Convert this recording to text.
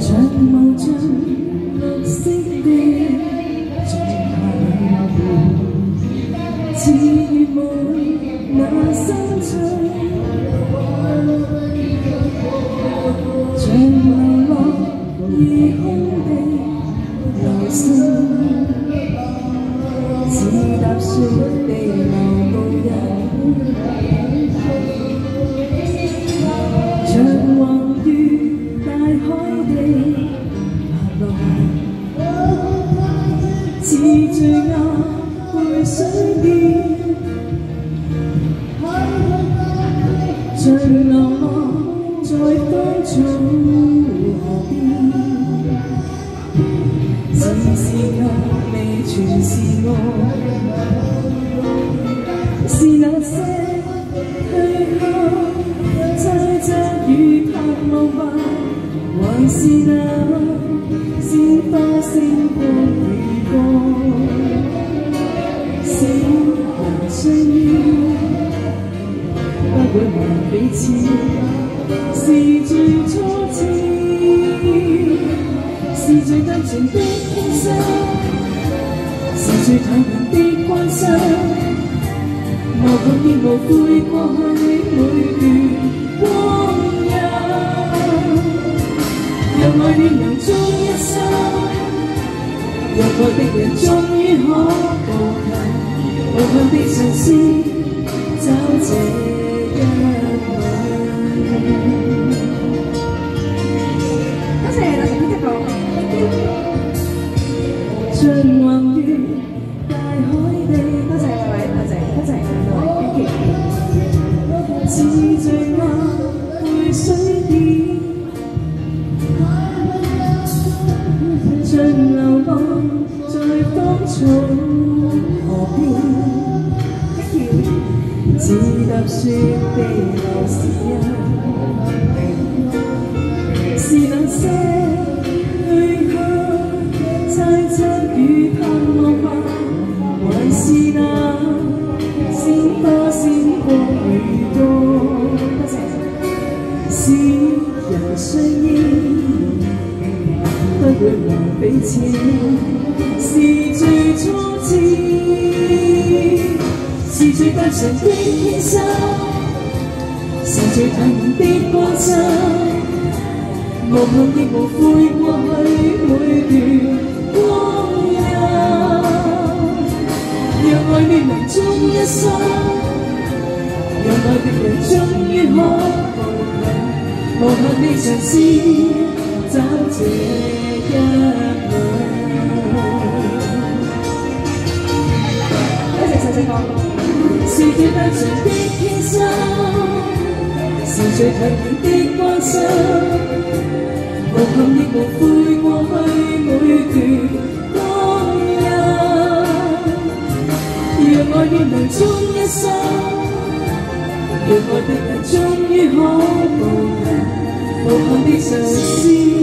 无尽绿色的像下似月梦那深翠， 全是愛，是那些虛空猜測與盼望吧，還是那鮮花星光與。小人相依，不會忘彼此，感情的牺牲，是最透明的关心。我抱怨无悔过去每段光阴。让爱恋能终一生，让爱的人终于可靠近。无憾的尝试，找这一。chân hoàng kim đại hỏi đây ta dạy là bài ta dạy ta dạy là bài chỉ dạy mà tôi xoay đi. Chân nào bóng trời phóng trốn họ đi. Chỉ đạp xuyên tay là xin xin anh sẽ 不会忘彼此。是最初次，是最单纯的牺牲，是最坦然的关心，无憾亦无悔过去每段光阴。让爱恋能终一生，让爱的人终于可步近，无憾地尝试 是最单纯的天生，是最强烈的关心，无憾亦无悔过去每段光阴。让爱愿能终一生，让爱的人终于可步近，无憾的尝试。